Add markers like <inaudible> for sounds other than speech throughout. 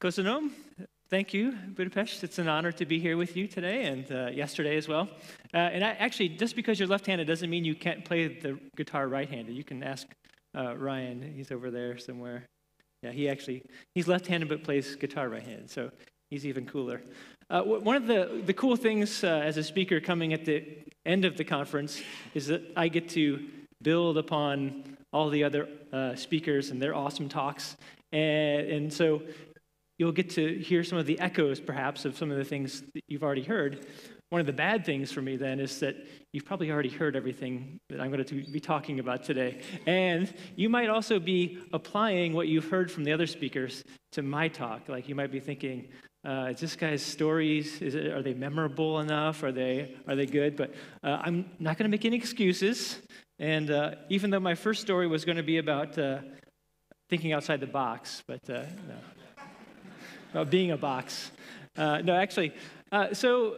Kosonom, thank you, Budapest. It's an honor to be here with you today and uh, yesterday as well. Uh, and I, actually, just because you're left-handed doesn't mean you can't play the guitar right-handed. You can ask uh, Ryan. He's over there somewhere. Yeah, he actually he's left-handed but plays guitar right-handed, so he's even cooler. Uh, one of the, the cool things uh, as a speaker coming at the end of the conference is that I get to build upon all the other uh, speakers and their awesome talks. And, and so you'll get to hear some of the echoes, perhaps, of some of the things that you've already heard. One of the bad things for me then is that you've probably already heard everything that I'm going to be talking about today. And you might also be applying what you've heard from the other speakers to my talk. Like you might be thinking, uh, is this guy's stories, it, are they memorable enough? Are they, are they good? But uh, I'm not going to make any excuses. And uh, even though my first story was going to be about uh, thinking outside the box, but uh, no. About being a box. Uh, no, actually, so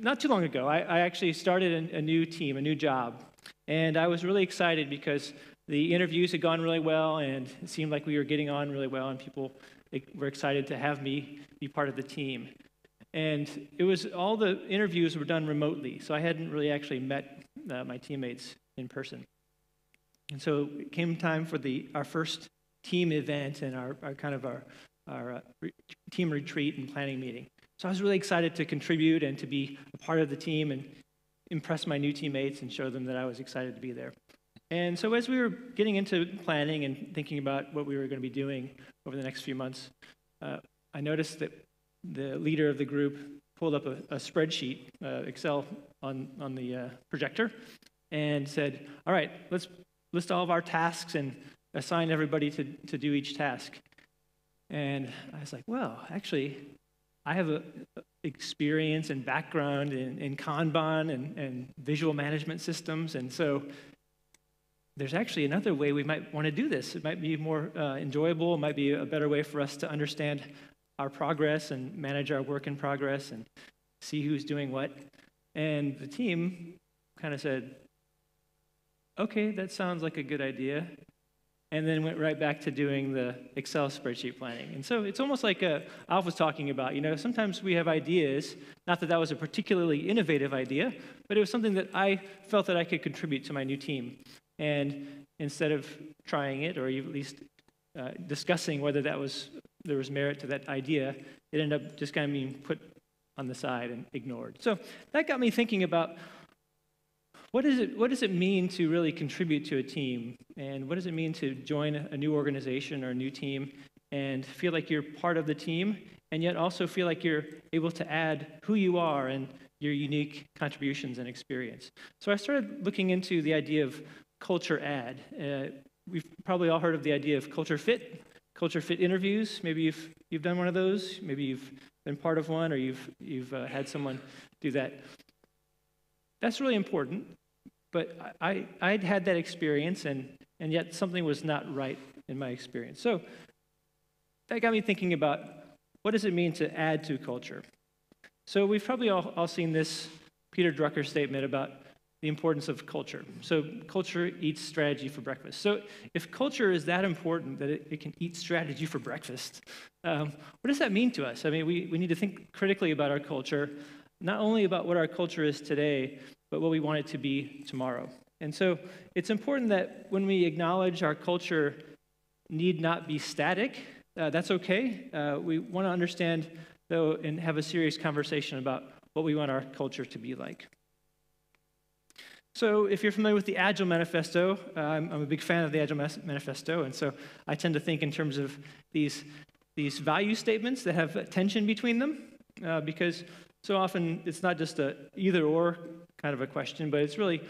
not too long ago, I, I actually started a, a new team, a new job. And I was really excited because the interviews had gone really well, and it seemed like we were getting on really well, and people were excited to have me be part of the team. And it was all the interviews were done remotely, so I hadn't really actually met uh, my teammates in person. And so it came time for the our first team event and our, our kind of our, our uh, team retreat and planning meeting. So I was really excited to contribute and to be a part of the team and impress my new teammates and show them that I was excited to be there. And so, as we were getting into planning and thinking about what we were going to be doing over the next few months, uh, I noticed that the leader of the group pulled up a, a spreadsheet, uh, Excel, on, on the uh, projector, and said, All right, let's list all of our tasks and assign everybody to, to do each task. And I was like, Well, actually, I have a, experience and background in, in Kanban and, and visual management systems, and so there's actually another way we might want to do this. It might be more uh, enjoyable, it might be a better way for us to understand our progress and manage our work in progress and see who's doing what. And the team kind of said, okay, that sounds like a good idea. And then went right back to doing the Excel spreadsheet planning. And so it's almost like uh, Alf was talking about. You know, sometimes we have ideas, not that that was a particularly innovative idea, but it was something that I felt that I could contribute to my new team. And instead of trying it, or at least uh, discussing whether that was there was merit to that idea, it ended up just kind of being put on the side and ignored. So that got me thinking about what, is it, what does it mean to really contribute to a team? And what does it mean to join a new organization or a new team and feel like you're part of the team and yet also feel like you're able to add who you are and your unique contributions and experience? So I started looking into the idea of culture add. Uh, we've probably all heard of the idea of culture fit, culture fit interviews. Maybe you've, you've done one of those. Maybe you've been part of one or you've, you've uh, had someone do that. That's really important, but I, I'd had that experience and, and yet something was not right in my experience. So that got me thinking about what does it mean to add to culture? So we've probably all, all seen this Peter Drucker statement about the importance of culture. So, culture eats strategy for breakfast. So, if culture is that important that it, it can eat strategy for breakfast, um, what does that mean to us? I mean, we, we need to think critically about our culture, not only about what our culture is today, but what we want it to be tomorrow. And so, it's important that when we acknowledge our culture need not be static, uh, that's okay. Uh, we want to understand, though, and have a serious conversation about what we want our culture to be like. So, if you're familiar with the Agile Manifesto, uh, I'm, I'm, a big fan of the Agile Manifesto, and so I tend to think in terms of these, these value statements that have tension between them, uh, because so often it's not just a either or kind of a question, but it's really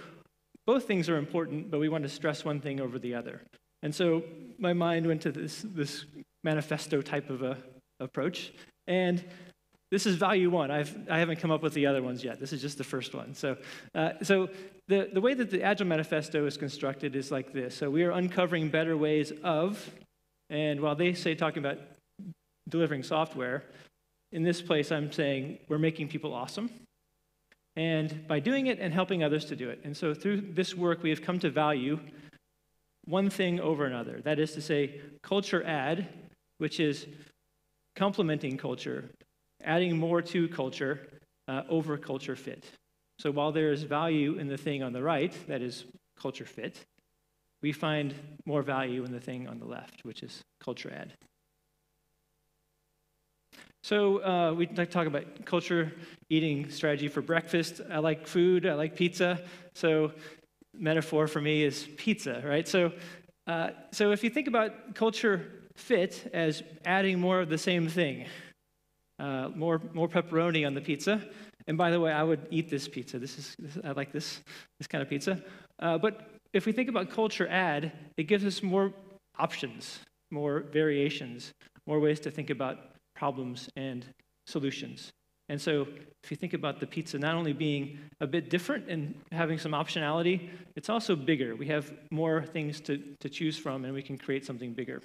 both things are important, but we want to stress one thing over the other. And so my mind went to this, this manifesto type of a approach, and this is value one. I've, I haven't come up with the other ones yet. This is just the first one. So, uh, so the, the way that the Agile Manifesto is constructed is like this. So we are uncovering better ways of, and while they say talking about delivering software, in this place I'm saying we're making people awesome. And by doing it and helping others to do it. And so through this work, we have come to value one thing over another. That is to say, culture add which is complementing culture, adding more to culture uh, over culture fit. So while there is value in the thing on the right, that is culture fit, we find more value in the thing on the left, which is culture add. So uh, we talk about culture eating strategy for breakfast. I like food. I like pizza. So metaphor for me is pizza, right? So, uh, so if you think about culture fit as adding more of the same thing, uh, more more pepperoni on the pizza. And by the way, I would eat this pizza. This is, this, I like this this kind of pizza. Uh, but if we think about culture add, it gives us more options, more variations, more ways to think about problems and solutions. And so, if you think about the pizza not only being a bit different and having some optionality, it's also bigger. We have more things to, to choose from, and we can create something bigger.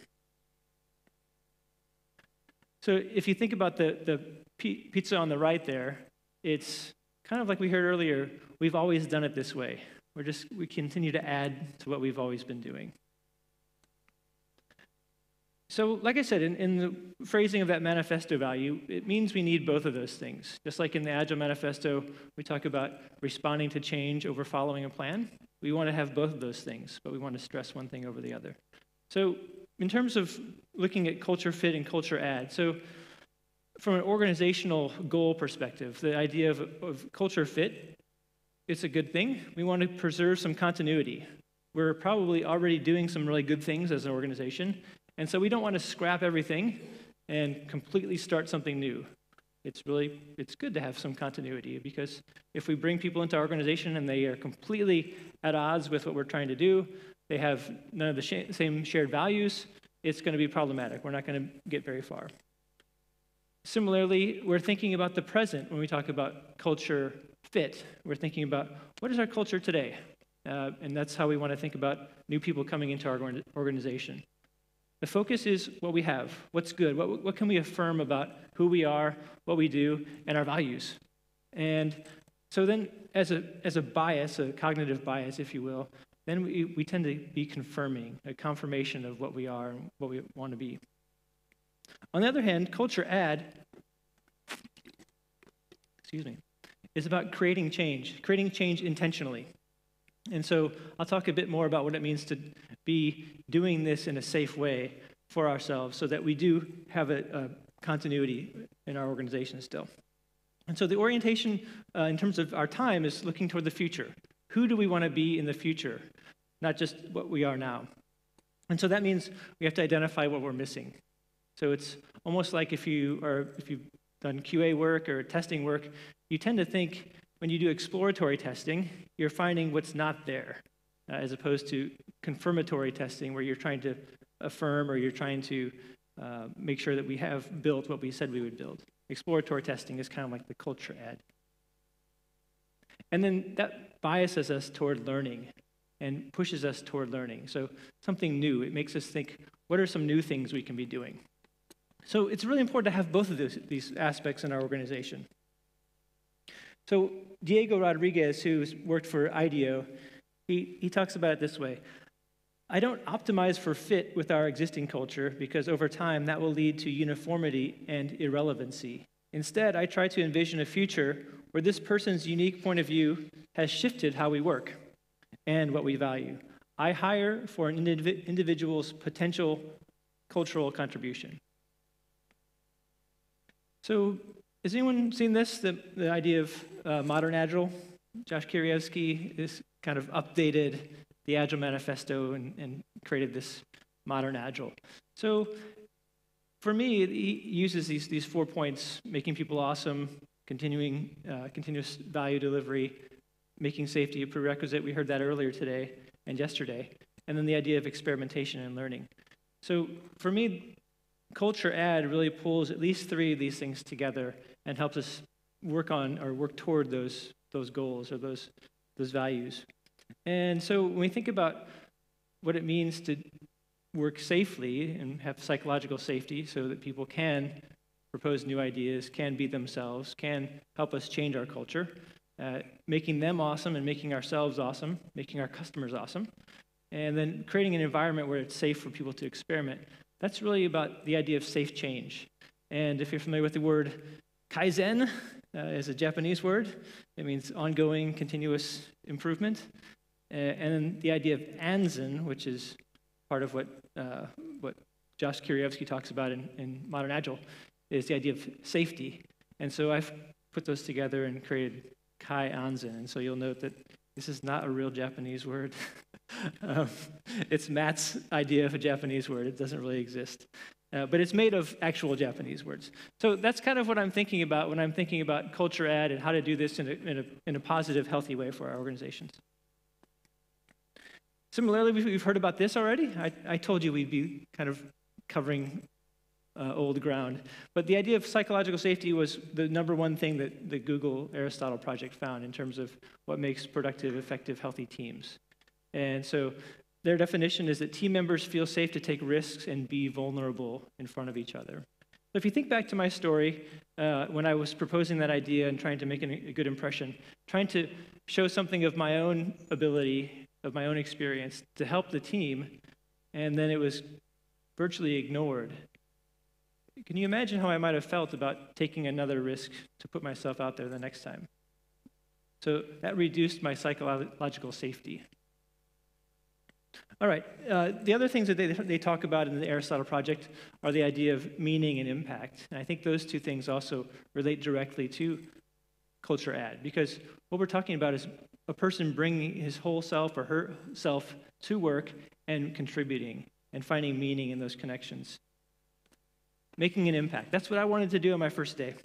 So, if you think about the, the pizza on the right there, it's kind of like we heard earlier, we've always done it this way. We're just, we continue to add to what we've always been doing. So, like I said, in, in, the phrasing of that manifesto value, it means we need both of those things. Just like in the Agile Manifesto, we talk about responding to change over following a plan. We want to have both of those things, but we want to stress one thing over the other. So, in terms of looking at culture fit and culture add, so from an organizational goal perspective, the idea of, of culture fit, it's a good thing. We want to preserve some continuity. We're probably already doing some really good things as an organization, and so we don't want to scrap everything and completely start something new. It's really it's good to have some continuity because if we bring people into our organization and they are completely at odds with what we're trying to do, they have none of the sh- same shared values, it's going to be problematic. We're not going to get very far. Similarly, we're thinking about the present when we talk about culture fit. We're thinking about what is our culture today? Uh, and that's how we want to think about new people coming into our organization. The focus is what we have, what's good, what, what can we affirm about who we are, what we do, and our values. And so then, as a, as a bias, a cognitive bias, if you will, then we, we tend to be confirming, a confirmation of what we are and what we want to be. On the other hand, culture add, excuse me, is about creating change, creating change intentionally. And so I'll talk a bit more about what it means to be doing this in a safe way for ourselves so that we do have a, a continuity in our organization still. And so the orientation uh, in terms of our time is looking toward the future. Who do we want to be in the future, not just what we are now? And so that means we have to identify what we're missing. So it's almost like if you are if you've done QA work or testing work, you tend to think when you do exploratory testing, you're finding what's not there, uh, as opposed to confirmatory testing, where you're trying to affirm or you're trying to uh, make sure that we have built what we said we would build. Exploratory testing is kind of like the culture add. And then that biases us toward learning and pushes us toward learning. So something new, it makes us think, what are some new things we can be doing? So it's really important to have both of these aspects in our organization. So Diego Rodriguez, who's worked for IDEO, he, he talks about it this way. I don't optimize for fit with our existing culture because over time that will lead to uniformity and irrelevancy. Instead, I try to envision a future where this person's unique point of view has shifted how we work and what we value. I hire for an indiv- individual's potential cultural contribution. So, has anyone seen this? The, the idea of uh, modern Agile? Josh Kerievsky has kind of updated the Agile Manifesto and, and created this modern Agile. So for me, he uses these, these four points making people awesome, continuing uh, continuous value delivery, making safety a prerequisite. We heard that earlier today and yesterday. And then the idea of experimentation and learning. So for me, culture add really pulls at least three of these things together and helps us work on or work toward those, those goals or those, those values. And so when we think about what it means to work safely and have psychological safety so that people can propose new ideas, can be themselves, can help us change our culture, uh, making them awesome and making ourselves awesome, making our customers awesome, and then creating an environment where it's safe for people to experiment. that's really about the idea of safe change. And if you're familiar with the word kaizen, uh, is a Japanese word. It means ongoing, continuous improvement. Uh, and then the idea of anzen, which is part of what, uh, what Josh Kerievsky talks about in, in Modern Agile, is the idea of safety. And so I've put those together and created Kai Anzen. And so you'll note that this is not a real Japanese word. <laughs> um, it's Matt's idea of a Japanese word. It doesn't really exist. Uh, but it's made of actual Japanese words. So that's kind of what I'm thinking about when I'm thinking about culture add and how to do this in a, in a, in a positive, healthy way for our organizations. Similarly, we've heard about this already. I, I told you we'd be kind of covering uh, old ground. But the idea of psychological safety was the number one thing that the Google Aristotle project found in terms of what makes productive, effective, healthy teams. And so their definition is that team members feel safe to take risks and be vulnerable in front of each other. So if you think back to my story, uh, when I was proposing that idea and trying to make a good impression, trying to show something of my own ability, of my own experience to help the team, and then it was virtually ignored can you imagine how I might have felt about taking another risk to put myself out there the next time? So that reduced my psychological safety. All right, uh, the other things that they, they talk about in the Aristotle Project are the idea of meaning and impact. And I think those two things also relate directly to culture add, because what we're talking about is a person bringing his whole self or herself to work and contributing and finding meaning in those connections making an impact. That's what I wanted to do on my first day.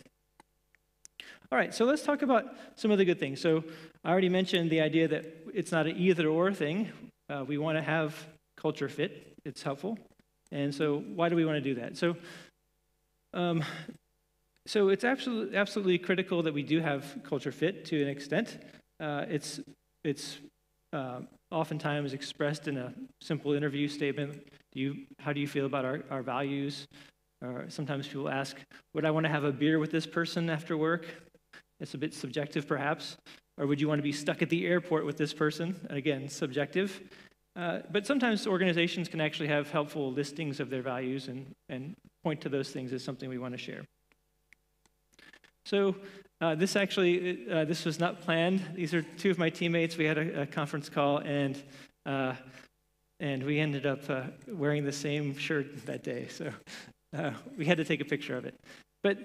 All right, so let's talk about some of the good things. So I already mentioned the idea that it's not an either or thing. Uh, we want to have culture fit, it's helpful. And so, why do we want to do that? So, um, so it's absolutely, absolutely critical that we do have culture fit to an extent. Uh, it's it's uh, oftentimes expressed in a simple interview statement. Do you, how do you feel about our, our values? Or sometimes people ask, would I want to have a beer with this person after work? It's a bit subjective, perhaps. Or would you want to be stuck at the airport with this person? Again, subjective. Uh, but sometimes organizations can actually have helpful listings of their values and, and point to those things as something we want to share. So uh, this actually, uh, this was not planned. These are two of my teammates. We had a, a conference call, and uh, and we ended up uh, wearing the same shirt that day. So uh, we had to take a picture of it. But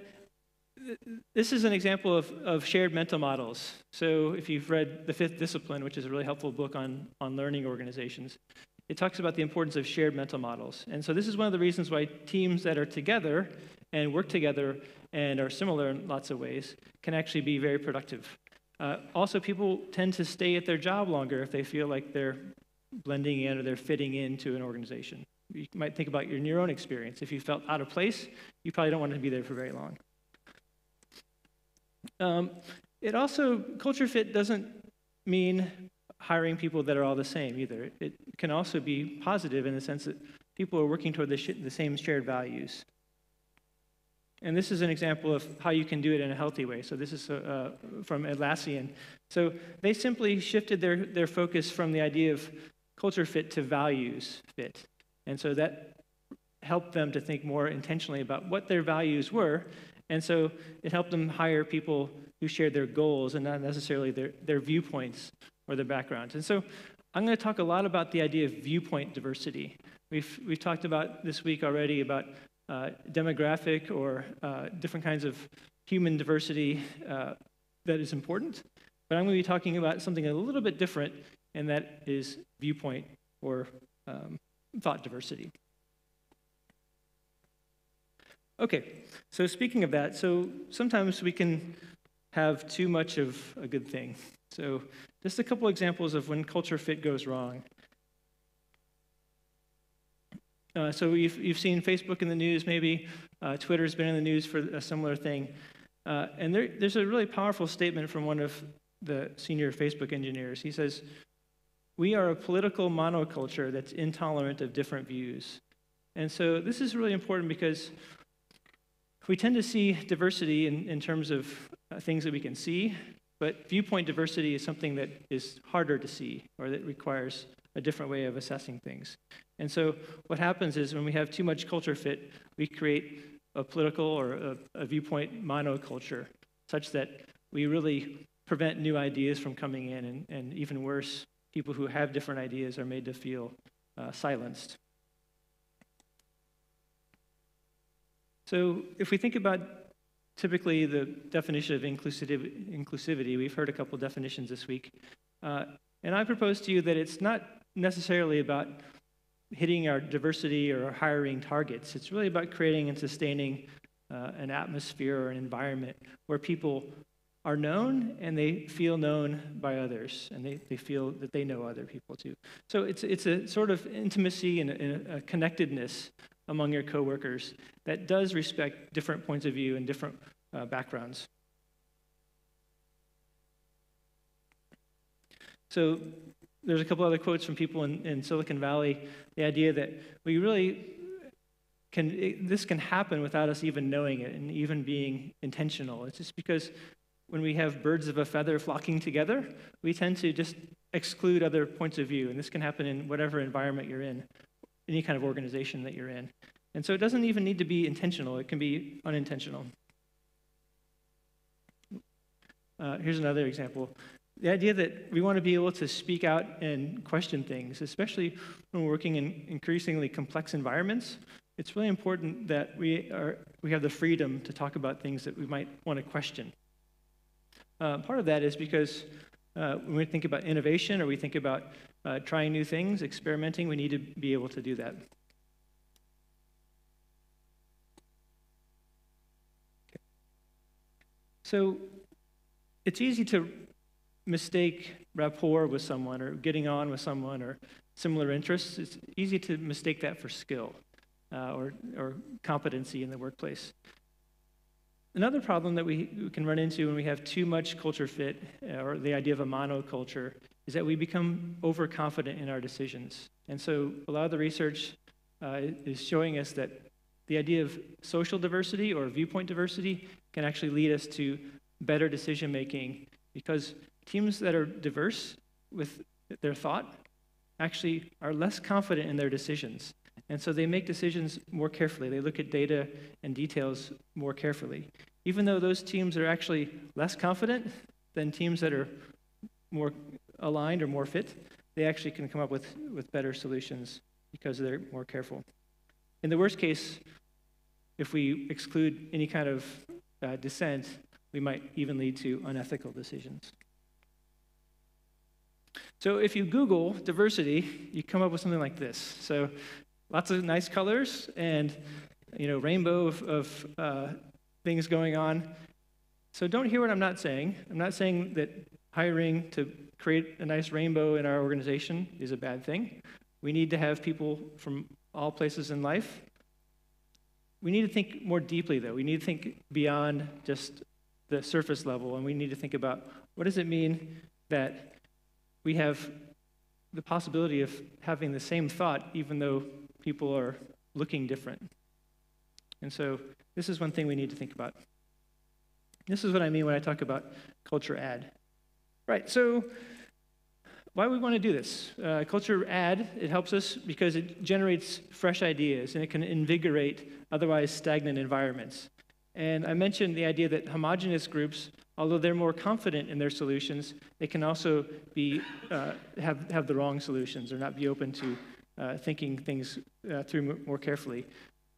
this is an example of, of shared mental models. So if you've read The Fifth Discipline, which is a really helpful book on, on learning organizations, it talks about the importance of shared mental models. And so this is one of the reasons why teams that are together and work together and are similar in lots of ways can actually be very productive. Uh, also, people tend to stay at their job longer if they feel like they're blending in or they're fitting into an organization. You might think about your, your own experience. If you felt out of place, you probably don't want to be there for very long. Um, it also, culture fit doesn't mean hiring people that are all the same either. It can also be positive in the sense that people are working toward the, the same shared values. And this is an example of how you can do it in a healthy way. So this is uh, from Atlassian. So they simply shifted their, their focus from the idea of culture fit to values fit. And so that helped them to think more intentionally about what their values were. And so it helped them hire people who shared their goals and not necessarily their, their viewpoints or their backgrounds. And so I'm going to talk a lot about the idea of viewpoint diversity. We've, we've talked about this week already about uh, demographic or uh, different kinds of human diversity uh, that is important. But I'm going to be talking about something a little bit different, and that is viewpoint or um, thought diversity. Okay, so speaking of that, so sometimes we can have too much of a good thing. So, just a couple examples of when culture fit goes wrong. Uh, so, you've, you've seen Facebook in the news, maybe uh, Twitter's been in the news for a similar thing. Uh, and there, there's a really powerful statement from one of the senior Facebook engineers. He says, we are a political monoculture that's intolerant of different views. And so this is really important because we tend to see diversity in, in terms of uh, things that we can see, but viewpoint diversity is something that is harder to see or that requires a different way of assessing things. And so what happens is when we have too much culture fit, we create a political or a, a viewpoint monoculture, such that we really prevent new ideas from coming in, and, and even worse, people who have different ideas are made to feel uh, silenced. So if we think about typically the definition of inclusivity, we've heard a couple definitions this week. Uh, and I propose to you that it's not necessarily about hitting our diversity or hiring targets. It's really about creating and sustaining uh, an atmosphere or an environment where people are known and they feel known by others and they, they feel that they know other people too. So it's, it's a sort of intimacy and a, a connectedness among your coworkers that does respect different points of view and different uh, backgrounds. So there's a couple other quotes from people in, in Silicon Valley. The idea that we really can, it, this can happen without us even knowing it and even being intentional. It's just because when we have birds of a feather flocking together, we tend to just exclude other points of view. And this can happen in whatever environment you're in any kind of organization that you're in. And so it doesn't even need to be intentional, it can be unintentional. Uh, here's another example. The idea that we want to be able to speak out and question things, especially when we're working in increasingly complex environments, it's really important that we, are, we have the freedom to talk about things that we might want to question. Uh, part of that is because uh, when we think about innovation or we think about uh, trying new things, experimenting, we need to be able to do that. So it's easy to mistake rapport with someone or getting on with someone or similar interests. It's easy to mistake that for skill uh, or, or competency in the workplace. Another problem that we, can run into when we have too much culture fit, uh, or the idea of a monoculture, is that we become overconfident in our decisions. And so a lot of the research uh, is showing us that the idea of social diversity or viewpoint diversity can actually lead us to better decision making because teams that are diverse with their thought actually are less confident in their decisions. And so they make decisions more carefully. They look at data and details more carefully. Even though those teams are actually less confident than teams that are more aligned or more fit, they actually can come up with, with better solutions because they're more careful. In the worst case, if we exclude any kind of uh, dissent, we might even lead to unethical decisions. So if you Google diversity, you come up with something like this. So lots of nice colors and you know rainbow of, of uh, things going on. So don't hear what I'm not saying. I'm not saying that hiring to create a nice rainbow in our organization is a bad thing. We need to have people from all places in life. We need to think more deeply, though. We need to think beyond just the surface level, and we need to think about what does it mean that we have the possibility of having the same thought even though people are looking different. And so this is one thing we need to think about. This is what I mean when I talk about culture add. Right, so why we want to do this? Uh, culture add, it helps us because it generates fresh ideas and it can invigorate otherwise stagnant environments. And I mentioned the idea that homogenous groups, although they're more confident in their solutions, they can also be, uh, have, have the wrong solutions or not be open to uh, thinking things uh, through more carefully.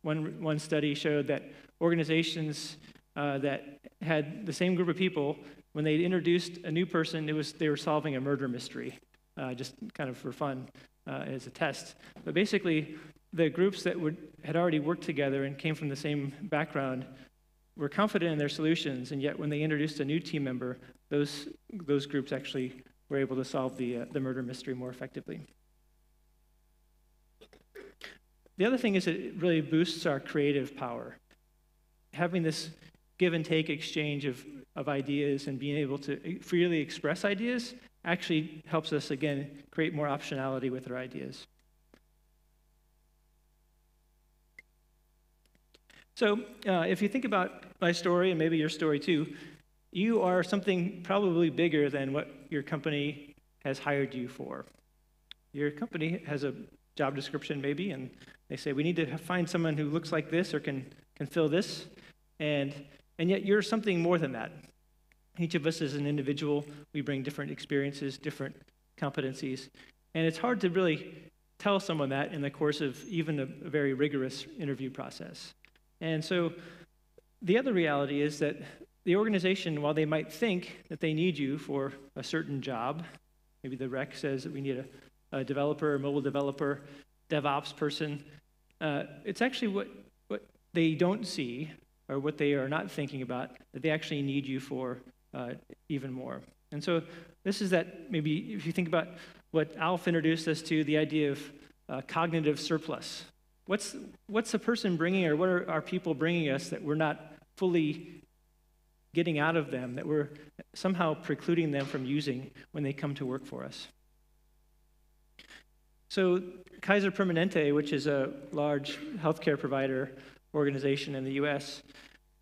One, one study showed that organizations uh, that had the same group of people, when they introduced a new person, it was, they were solving a murder mystery, uh, just kind of for fun uh, as a test. But basically, the groups that would, had already worked together and came from the same background were confident in their solutions, and yet when they introduced a new team member, those, those groups actually were able to solve the, uh, the murder mystery more effectively. The other thing is it really boosts our creative power. Having this give and take exchange of, of ideas and being able to freely express ideas actually helps us, again, create more optionality with our ideas. So, uh, if you think about my story and maybe your story too, you are something probably bigger than what your company has hired you for. Your company has a job description, maybe, and they say, we need to find someone who looks like this or can, can fill this. And, and yet you're something more than that. Each of us is an individual. We bring different experiences, different competencies. And it's hard to really tell someone that in the course of even a, very rigorous interview process. And so the other reality is that the organization, while they might think that they need you for a certain job, maybe the rec says that we need a, a developer, a mobile developer, DevOps person, uh, it's actually what, what they don't see or what they are not thinking about that they actually need you for uh, even more. And so this is that maybe if you think about what Alf introduced us to, the idea of uh, cognitive surplus. What's, what's a person bringing, or what are people bringing us that we're not fully getting out of them, that we're somehow precluding them from using when they come to work for us? So, Kaiser Permanente, which is a large healthcare provider organization in the US,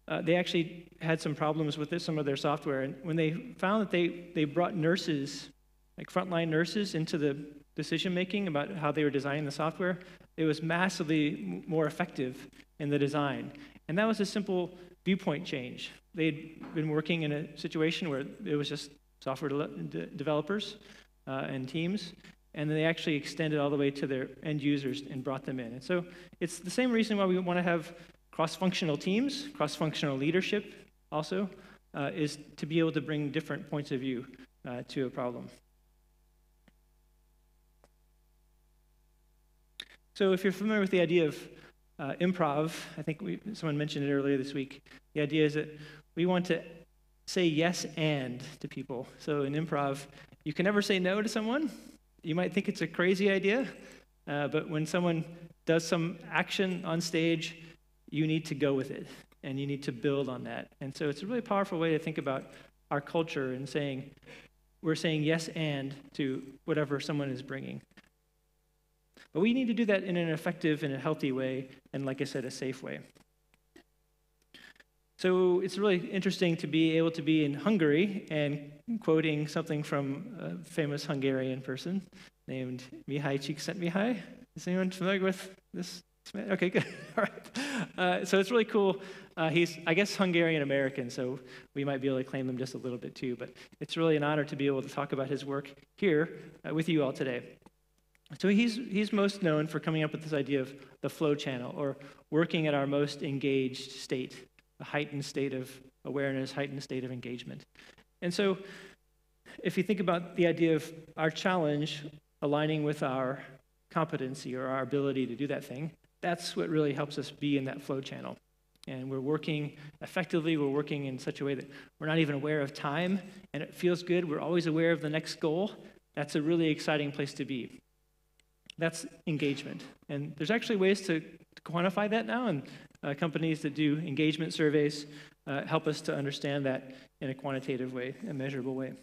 uh, they actually had some problems with this, some of their software. And when they found that they, they brought nurses, like frontline nurses, into the decision making about how they were designing the software, it was massively more effective in the design. And that was a simple viewpoint change. They'd been working in a situation where it was just software de- developers uh, and teams, and then they actually extended all the way to their end users and brought them in. And so it's the same reason why we want to have cross-functional teams, cross-functional leadership also, uh, is to be able to bring different points of view uh, to a problem. So if you're familiar with the idea of uh, improv, I think we, someone mentioned it earlier this week. The idea is that we want to say yes and to people. So in improv, you can never say no to someone. You might think it's a crazy idea, uh, but when someone does some action on stage, you need to go with it and you need to build on that. And so it's a really powerful way to think about our culture and saying, we're saying yes and to whatever someone is bringing. But we need to do that in an effective and a healthy way, and like I said, a safe way. So it's really interesting to be able to be in Hungary and quoting something from a famous Hungarian person named Mihaly Csikszentmihalyi. Is anyone familiar with this? Okay, good. <laughs> All right. Uh, so it's really cool. Uh, he's, I guess, Hungarian American, so we might be able to claim him just a little bit too. But it's really an honor to be able to talk about his work here uh, with you all today. So he's, he's most known for coming up with this idea of the flow channel, or working at our most engaged state, a heightened state of awareness, heightened state of engagement. And so if you think about the idea of our challenge aligning with our competency or our ability to do that thing, that's what really helps us be in that flow channel. And we're working effectively, we're working in such a way that we're not even aware of time, and it feels good. We're always aware of the next goal. That's a really exciting place to be. That's engagement. And there's actually ways to, quantify that now, and uh, companies that do engagement surveys uh, help us to understand that in a quantitative way, a measurable way.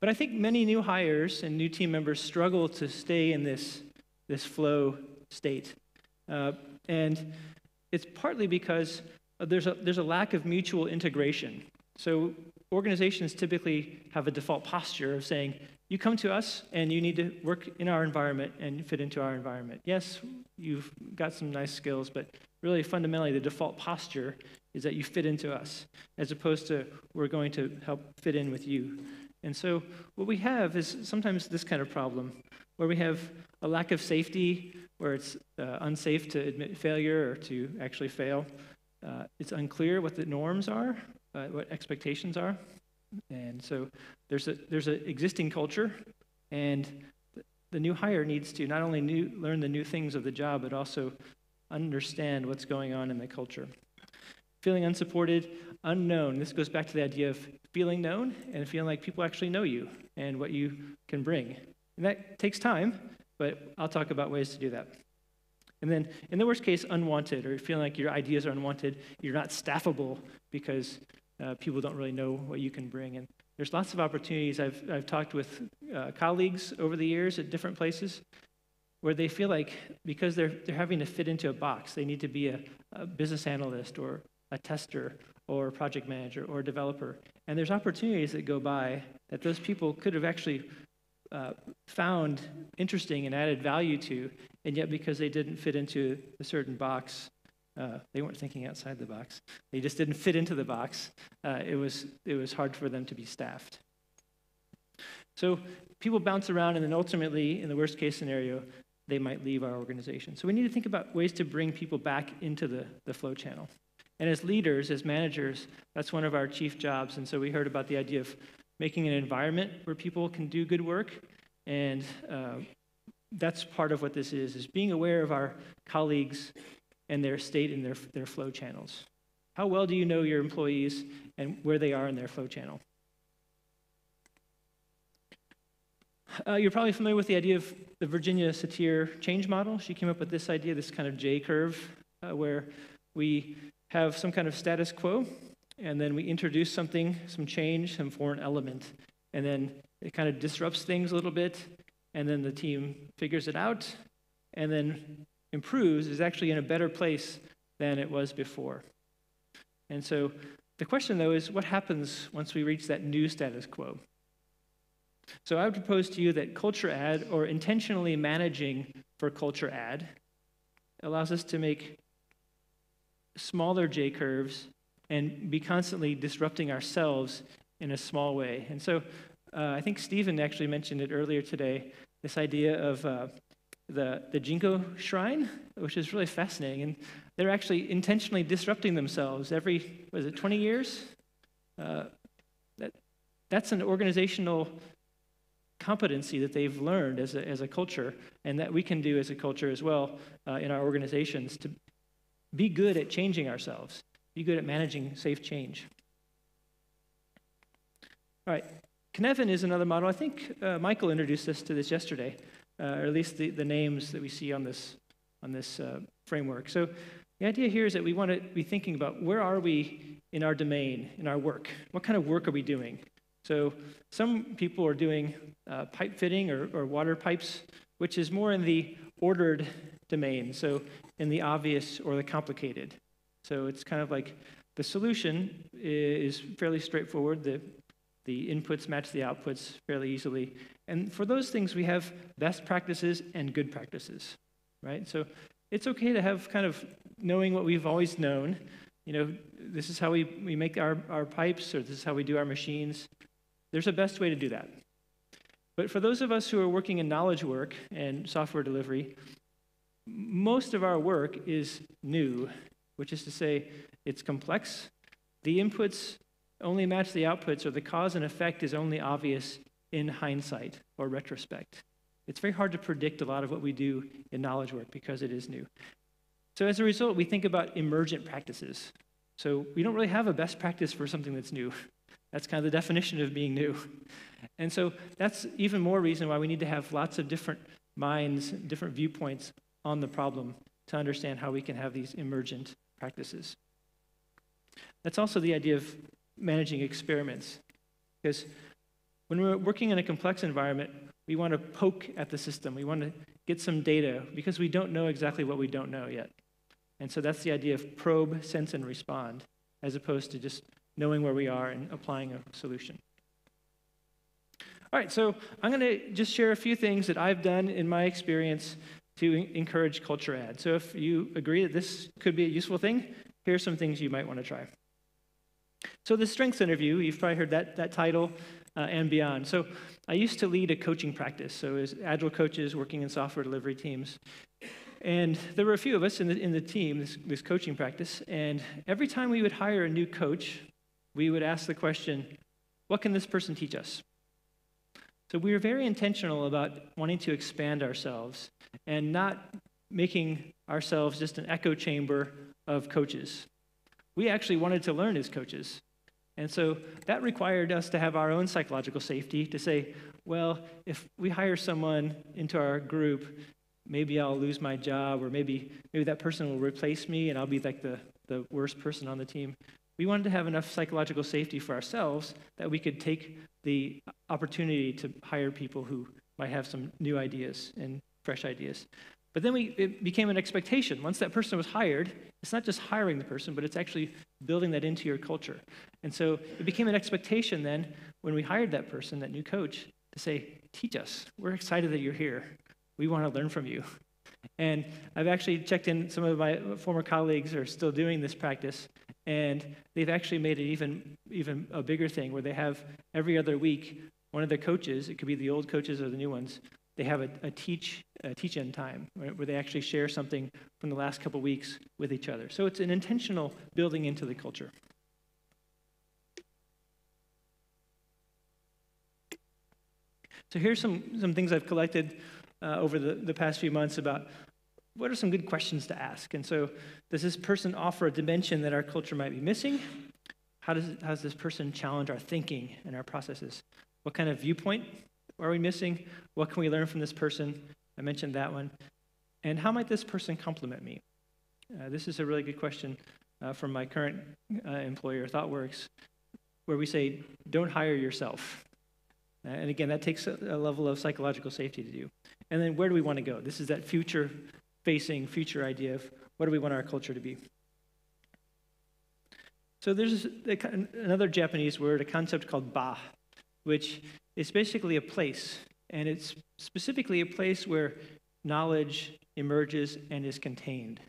But I think many new hires and new team members struggle to stay in this, this flow state. Uh, and it's partly because there's a, there's a lack of mutual integration. So organizations typically have a default posture of saying, you come to us and you need to work in our environment and fit into our environment. Yes, you've got some nice skills, but really fundamentally the default posture is that you fit into us, as opposed to we're going to help fit in with you. And so what we have is sometimes this kind of problem where we have a lack of safety, where it's uh, unsafe to admit failure or to actually fail. Uh, it's unclear what the norms are, uh, what expectations are. And so there's a there's an existing culture, and the new hire needs to not only new, learn the new things of the job, but also understand what's going on in the culture. Feeling unsupported, unknown. This goes back to the idea of feeling known and feeling like people actually know you and what you can bring. And that takes time, but I'll talk about ways to do that. And then, in the worst case, unwanted, or feeling like your ideas are unwanted, you're not staffable because uh, people don't really know what you can bring. And there's lots of opportunities. I've, I've talked with uh, colleagues over the years at different places where they feel like because they're, they're having to fit into a box, they need to be a, a business analyst or a tester or a project manager or a developer. And there's opportunities that go by that those people could have actually uh, found interesting and added value to, and yet because they didn't fit into a certain box, uh, they weren't thinking outside the box. They just didn't fit into the box. Uh, it was it was hard for them to be staffed. So people bounce around, and then ultimately, in the worst case scenario, they might leave our organization. So we need to think about ways to bring people back into the, the flow channel. And as leaders, as managers, that's one of our chief jobs. And so we heard about the idea of making an environment where people can do good work. And uh, that's part of what this is, is being aware of our colleagues and their state and their, their flow channels. How well do you know your employees and where they are in their flow channel? Uh, you're probably familiar with the idea of the Virginia Satir change model. She came up with this idea, this kind of J curve, uh, where we have some kind of status quo, and then we introduce something, some change, some foreign element, and then it kind of disrupts things a little bit, and then the team figures it out, and then improves, is actually in a better place than it was before. And so the question, though, is what happens once we reach that new status quo? So I would propose to you that culture add, or intentionally managing for culture add, allows us to make smaller J curves and be constantly disrupting ourselves in a small way. And so uh, I think Stephen actually mentioned it earlier today this idea of uh, the, the Jingu shrine, which is really fascinating. And they're actually intentionally disrupting themselves every, was it 20 years? Uh, that, that's an organizational competency that they've learned as a, as a culture and that we can do as a culture as well uh, in our organizations to be good at changing ourselves, be good at managing safe change. All right, Cynefin is another model. I think uh, Michael introduced us to this yesterday, or at least the, the names that we see on this, on this uh, framework. So the idea here is that we want to be thinking about where are we in our domain, in our work? What kind of work are we doing? So some people are doing uh, pipe fitting or, or water pipes, which is more in the ordered domain, so in the obvious or the complicated. So it's kind of like the solution is fairly straightforward. The, the inputs match the outputs fairly easily. And for those things, we have best practices and good practices, right? So it's okay to have kind of knowing what we've always known. You know, this is how we, we make our, our pipes, or this is how we do our machines. There's a best way to do that. But for those of us who are working in knowledge work and software delivery, most of our work is new, which is to say, it's complex. The inputs only match the outputs, or the cause and effect is only obvious in hindsight or retrospect. It's very hard to predict a lot of what we do in knowledge work because it is new. So, as a result, we think about emergent practices. So, we don't really have a best practice for something that's new. <laughs> That's kind of the definition of being new. <laughs> And so, that's even more reason why we need to have lots of different minds, different viewpoints on the problem to understand how we can have these emergent practices. That's also the idea of managing experiments. Because when we're working in a complex environment, we want to poke at the system. We want to get some data because we don't know exactly what we don't know yet. And so that's the idea of probe, sense, and respond, as opposed to just knowing where we are and applying a solution. All right, so I'm going to just share a few things that I've done in my experience to encourage culture add. So if you agree that this could be a useful thing, here are some things you might want to try. So the strengths interview, you've probably heard that, that title uh, and beyond. So I used to lead a coaching practice. So as agile coaches working in software delivery teams. And there were a few of us in the, in the team, this, this coaching practice. And every time we would hire a new coach, we would ask the question, what can this person teach us? So we were very intentional about wanting to expand ourselves and not making ourselves just an echo chamber of coaches. We actually wanted to learn as coaches. And so that required us to have our own psychological safety to say, well, if we hire someone into our group, maybe I'll lose my job, or maybe, maybe that person will replace me and I'll be like the, the worst person on the team. We wanted to have enough psychological safety for ourselves that we could take the opportunity to hire people who might have some new ideas and fresh ideas. But then we, it became an expectation. Once that person was hired, it's not just hiring the person, but it's actually building that into your culture. And so it became an expectation then, when we hired that person, that new coach, to say, teach us. We're excited that you're here. We want to learn from you. And I've actually checked in, some of my former colleagues are still doing this practice, and they've actually made it even, even a bigger thing where they have every other week one of their coaches, it could be the old coaches or the new ones, they have a, a teach a teach-in time right, where they actually share something from the last couple weeks with each other. So it's an intentional building into the culture. So here's some, some things I've collected uh, over the, the past few months about what are some good questions to ask. And so does this person offer a dimension that our culture might be missing? How does, how does this person challenge our thinking and our processes? What kind of viewpoint are we missing? What can we learn from this person? I mentioned that one. And how might this person complement me? Uh, this is a really good question uh, from my current uh, employer, ThoughtWorks, where we say, don't hire yourself. Uh, and again, that takes a, a, level of psychological safety to do. And then where do we want to go? This is that future facing, future idea of what do we want our culture to be? So there's a, another Japanese word, a concept called ba, which is basically a place. And it's specifically a place where knowledge emerges and is contained.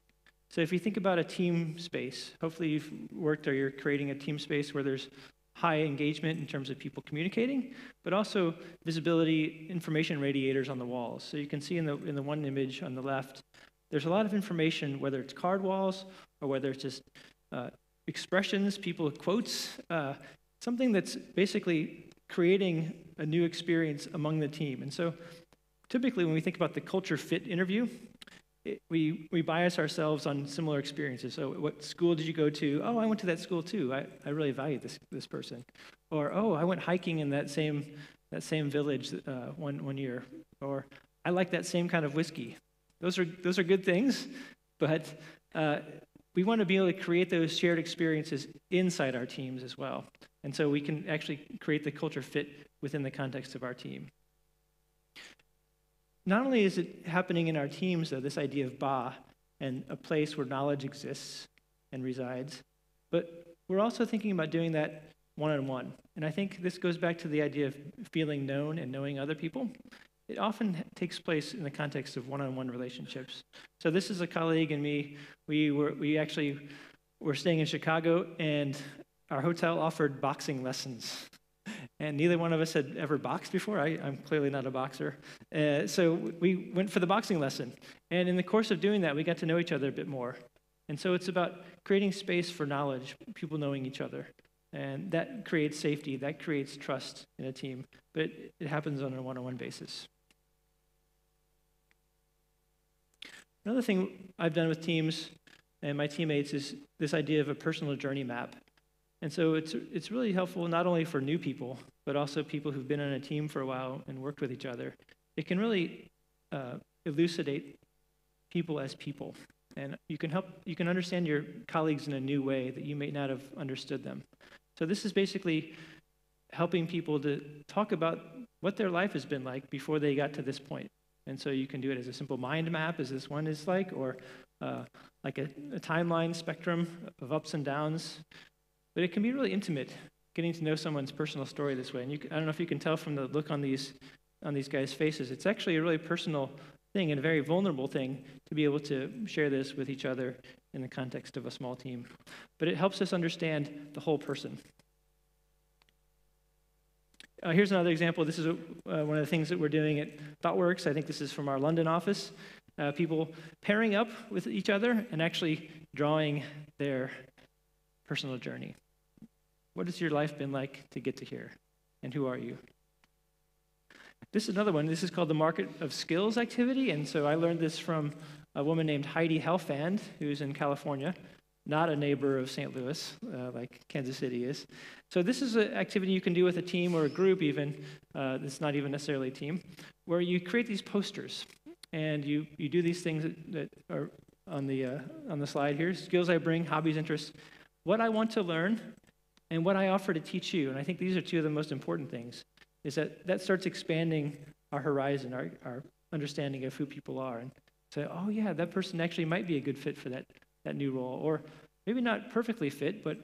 So if you think about a team space, hopefully you've worked or you're creating a team space where there's high engagement in terms of people communicating, but also visibility, information radiators on the walls. So you can see in the, in the one image on the left, there's a lot of information, whether it's card walls or whether it's just uh, expressions, people quotes, uh, something that's basically creating a new experience among the team. And so typically when we think about the culture fit interview, it, we, we bias ourselves on similar experiences. So, what school did you go to? Oh, I went to that school too. I, I really value this, this person. Or, oh, I went hiking in that same, that same village uh, one, one year. Or, I like that same kind of whiskey. Those are, those are good things, but uh, we want to be able to create those shared experiences inside our teams as well. And so we can actually create the culture fit within the context of our team. Not only is it happening in our teams, though, this idea of Ba and a place where knowledge exists and resides, but we're also thinking about doing that one on one. And I think this goes back to the idea of feeling known and knowing other people. It often takes place in the context of one on one relationships. So, this is a colleague and me. We, were, we actually were staying in Chicago, and our hotel offered boxing lessons and neither one of us had ever boxed before. I, am clearly not a boxer. Uh, so we went for the boxing lesson. And in the course of doing that, we got to know each other a bit more. And so it's about creating space for knowledge, people knowing each other. And that creates safety, that creates trust in a team. But it, it happens on a one on one basis. Another thing I've done with teams and my teammates is this idea of a personal journey map. And so it's, it's really helpful not only for new people, but also people who've been on a team for a while and worked with each other. It can really uh, elucidate people as people. And you can help, you can understand your colleagues in a new way that you may not have understood them. So this is basically helping people to talk about what their life has been like before they got to this point. And so you can do it as a simple mind map, as this one is like, or uh, like a, a timeline spectrum of ups and downs. But it can be really intimate, getting to know someone's personal story this way. And you, I don't know if you can tell from the look on these, on these guys' faces, it's actually a really personal thing and a very vulnerable thing to be able to share this with each other in the context of a small team. But it helps us understand the whole person. Uh, here's another example. This is a, uh, one of the things that we're doing at ThoughtWorks. I think this is from our London office. Uh, people pairing up with each other and actually drawing their personal journey. What has your life been like to get to here? And who are you? This is another one. This is called the Market of Skills activity. And so I learned this from a woman named Heidi Helfand, who's in California, not a neighbor of St. Louis, uh, like Kansas City is. So this is an activity you can do with a team or a group, even. Uh, it's not even necessarily a team, where you create these posters and you, you do these things that, are on the, uh, on the slide here skills I bring, hobbies, interests, what I want to learn, and what I offer to teach you. And I think these are two of the most important things, is that that starts expanding our horizon, our, our understanding of who people are. And say, oh, yeah, that person actually might be a good fit for that, that new role. Or maybe not perfectly fit, but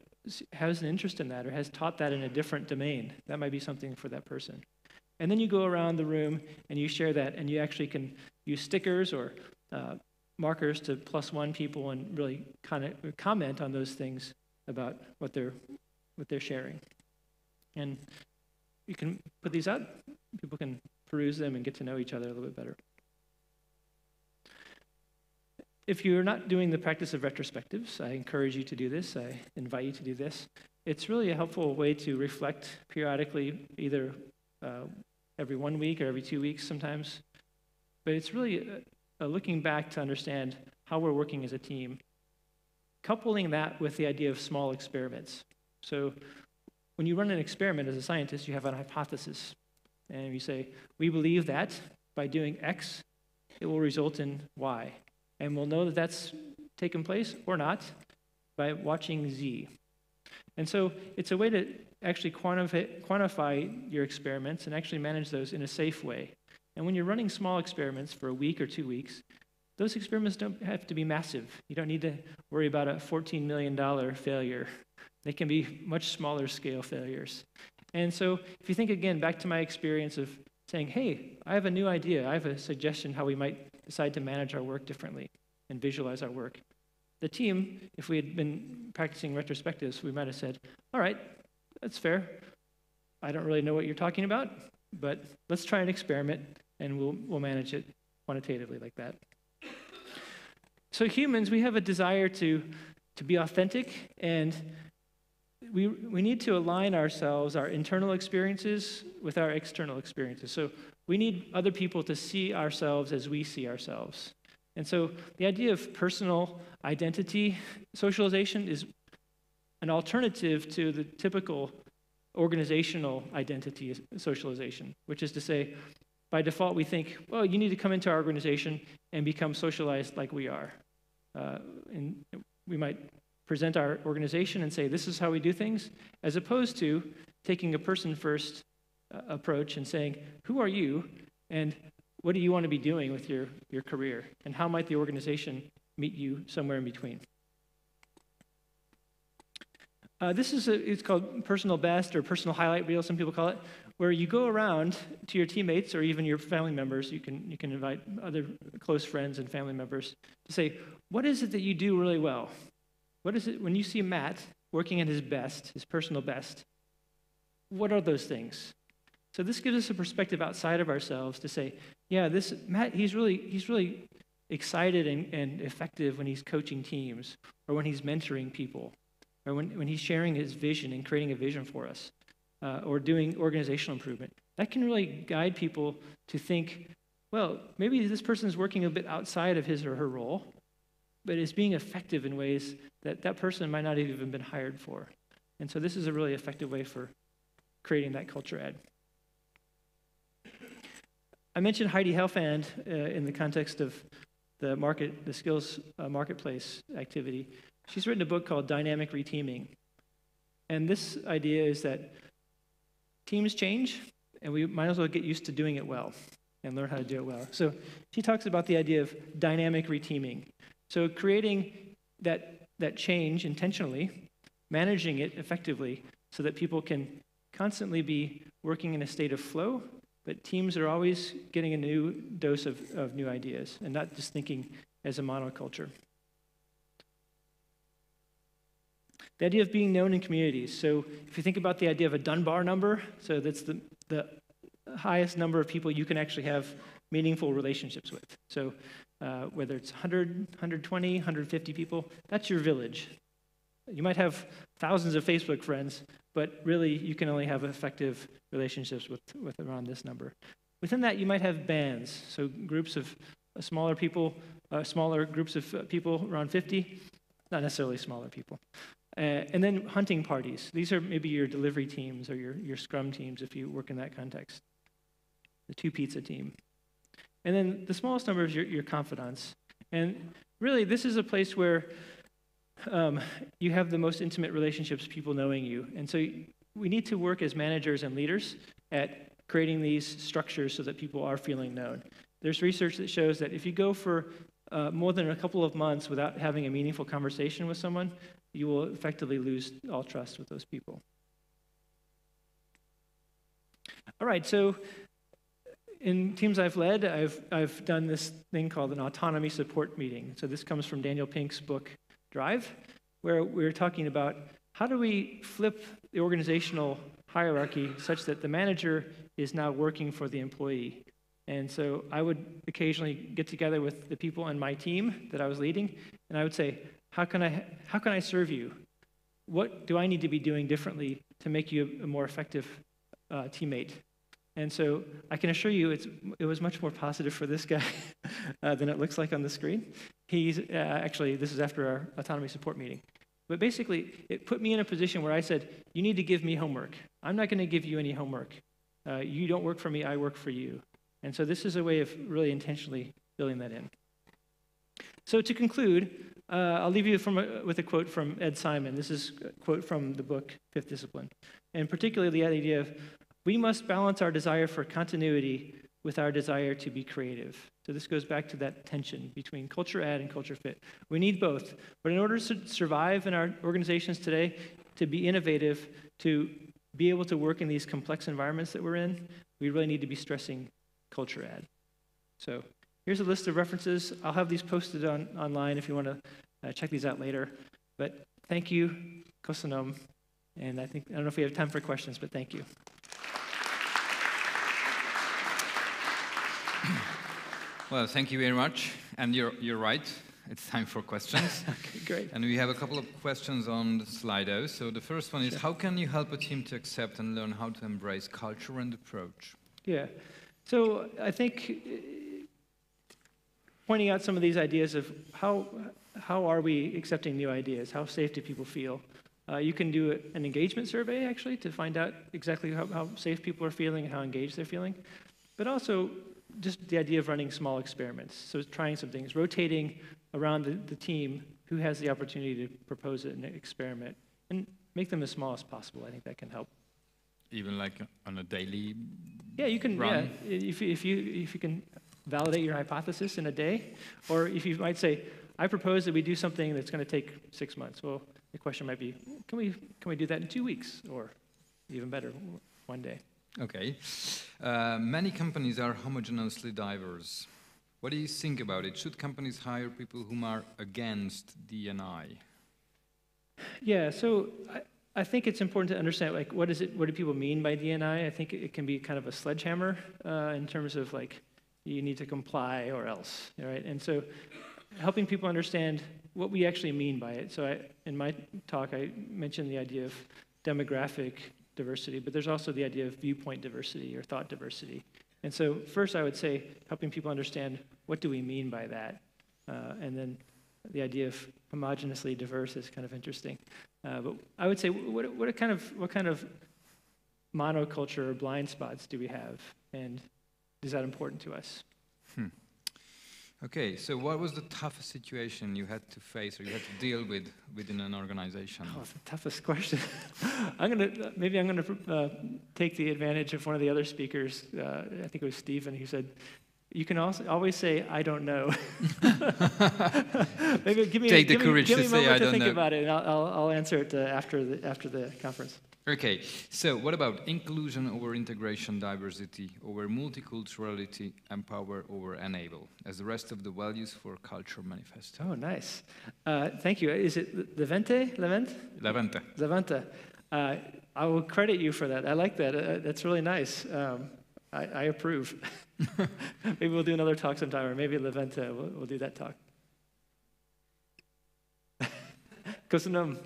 has an interest in that or has taught that in a different domain. That might be something for that person. And then you go around the room and you share that, and you actually can use stickers or uh, markers to plus one people and really kind of comment on those things about what they're what they're sharing. And you can put these out. People can peruse them and get to know each other a little bit better. If you're not doing the practice of retrospectives, I encourage you to do this. I invite you to do this. It's really a helpful way to reflect periodically, either uh, every one week or every two weeks sometimes. But it's really a, a looking back to understand how we're working as a team, coupling that with the idea of small experiments. So when you run an experiment as a scientist, you have a hypothesis. And you say, we believe that by doing X, it will result in Y. And we'll know that that's taken place or not by watching Z. And so it's a way to actually quantify, quantify your experiments and actually manage those in a safe way. And when you're running small experiments for a week or two weeks, those experiments don't have to be massive. You don't need to worry about a $14 million failure. They can be much smaller scale failures. And so if you think again back to my experience of saying, hey, I have a new idea, I have a suggestion how we might decide to manage our work differently and visualize our work. The team, if we had been practicing retrospectives, we might have said, all right, that's fair. I don't really know what you're talking about, but let's try an experiment and we'll, we'll manage it quantitatively like that. So, humans, we have a desire to, to be authentic, and we, we need to align ourselves, our internal experiences, with our external experiences. So, we need other people to see ourselves as we see ourselves. And so the idea of personal identity socialization is an alternative to the typical organizational identity socialization, which is to say, by default, we think, well, you need to come into our organization and become socialized like we are. Uh, and we might present our organization and say, this is how we do things, as opposed to taking a person first approach and saying, who are you? And what do you want to be doing with your, your career? And how might the organization meet you somewhere in between? Uh, this is a, it's called personal best or personal highlight reel, some people call it, where you go around to your teammates or even your family members. You can, you can invite other close friends and family members to say, What is it that you do really well? What is it when you see Matt working at his best, his personal best? What are those things? So this gives us a perspective outside of ourselves to say, yeah, this Matt, he's really he's really excited and, and effective when he's coaching teams or when he's mentoring people or when, when he's sharing his vision and creating a vision for us uh, or doing organizational improvement. That can really guide people to think, well, maybe this person is working a bit outside of his or her role, but is being effective in ways that that person might not have even been hired for. And so this is a really effective way for creating that culture add. I mentioned Heidi Helfand uh, in the context of the market, the skills uh, marketplace activity. She's written a book called Dynamic Reteaming. And this idea is that teams change, and we might as well get used to doing it well and learn how to do it well. So she talks about the idea of dynamic reteaming. So creating that, that change intentionally, managing it effectively so that people can constantly be working in a state of flow but teams are always getting a new dose of, of new ideas and not just thinking as a monoculture. The idea of being known in communities. So if you think about the idea of a Dunbar number, so that's the, the highest number of people you can actually have meaningful relationships with. So uh, whether it's 100, 120, 150 people, that's your village. You might have thousands of Facebook friends, but really you can only have effective relationships with, with around this number. Within that, you might have bands, so groups of uh, smaller people, uh, smaller groups of uh, people around 50, not necessarily smaller people. Uh, and then hunting parties. These are maybe your delivery teams or your, your scrum teams if you work in that context. The two pizza team. And then the smallest number is your, your confidants. And really, this is a place where um, you have the most intimate relationships, people knowing you. And so we need to work as managers and leaders at creating these structures so that people are feeling known. There's research that shows that if you go for uh, more than a couple of months without having a meaningful conversation with someone, you will effectively lose all trust with those people. All right, so in teams I've led, I've, I've done this thing called an autonomy support meeting. So this comes from Daniel Pink's book, Drive, where we are talking about how do we flip the organizational hierarchy such that the manager is now working for the employee. And so I would occasionally get together with the people on my team that I was leading, and I would say, how can I, how can I serve you? What do I need to be doing differently to make you a more effective uh, teammate? And so I can assure you it's, it was much more positive for this guy <laughs> uh, than it looks like on the screen. He's uh, actually, this is after our autonomy support meeting. But basically, it put me in a position where I said, You need to give me homework. I'm not going to give you any homework. Uh, you don't work for me, I work for you. And so this is a way of really intentionally building that in. So to conclude, uh, I'll leave you a, with a quote from Ed Simon. This is a quote from the book Fifth Discipline, and particularly the idea of we must balance our desire for continuity with our desire to be creative. So this goes back to that tension between culture add and culture fit. We need both, but in order to survive in our organizations today, to be innovative, to be able to work in these complex environments that we're in, we really need to be stressing culture add. So here's a list of references. I'll have these posted on, online if you want to uh, check these out later. But thank you, Köszönöm. And I think, I don't know if we have time for questions, but thank you. Well, thank you very much. And you're, you're right. It's time for questions. <laughs> okay, great. And we have a couple of questions on the Slido. So the first one is, sure. how can you help a team to accept and learn how to embrace culture add approach? Yeah. So I think uh, pointing out some of these ideas of how, how are we accepting new ideas? How safe do people feel? Uh, you can do an engagement survey, actually, to find out exactly how, how safe people are feeling and how engaged they're feeling. But also, just the idea of running small experiments. So trying some things, rotating around the, the team who has the opportunity to propose an experiment, and make them as small as possible. I think that can help. Even like on a daily. Yeah, you can. Run? Yeah, if if you if you can validate your hypothesis in a day, or if you might say, I propose that we do something that's going to take six months. Well, the question might be, can we can we do that in two weeks, or even better, one day? Okay. Uh, many companies are homogeneously diverse. What do you think about it? Should companies hire people whom are against DNI? Yeah, so I, I think it's important to understand like what is it? What do people mean by DNI? I think it can be kind of a sledgehammer uh, in terms of like you need to comply or else, right? And so helping people understand what we actually mean by it. So I, in my talk, I mentioned the idea of demographic diversity, but there's also the idea of viewpoint diversity or thought diversity. And so, first, I would say helping people understand what do we mean by that, uh, and then the idea of homogeneously diverse is kind of interesting. Uh, but I would say, what, what kind of what kind of monoculture or blind spots do we have, and is that important to us? Hmm. Okay, so what was the toughest situation you had to face or you had to deal with within an organization? Oh, the toughest question. <laughs> I'm gonna maybe I'm gonna uh, take the advantage of one of the other speakers. Uh, I think it was Stephen. He said, "You can also always say I don't know." <laughs> maybe give me take give the courage me, give to me say I don't to think know. about it, and I'll, I'll, I'll answer it uh, after the after the conference. Okay, so what about inclusion over integration, diversity over multiculturality, empower over enable, as the rest of the values for culture manifesto? Oh, nice. Uh, thank you. Is it Levente? Levente? Levente. Levente. Uh, I will credit you for that. I like that. Uh, that's really nice. Um, I, I, approve. <laughs> maybe we'll do another talk sometime, or maybe Levente, we'll, we'll do that talk. <laughs> Köszönöm.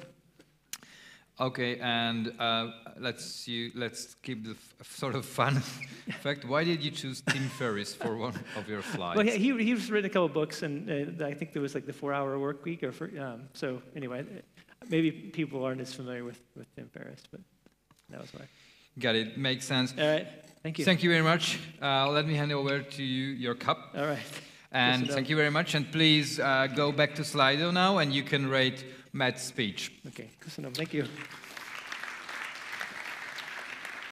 Okay, and uh, let's you, let's keep the sort of fun <laughs> fact. Why did you choose Tim Ferriss for one of your slides? Well, he he's written a couple books, and uh, I think there was like the Four-Hour Work Week, or for, um, so anyway, maybe people aren't as familiar with with Tim Ferriss, but that was why. Got it. Makes sense. All right. Thank you. Thank you very much. Uh, let me hand over to you your cup. All right. And thank you very much. And please uh, go back to Slido now, and you can rate Matt's speech. Okay, thank you.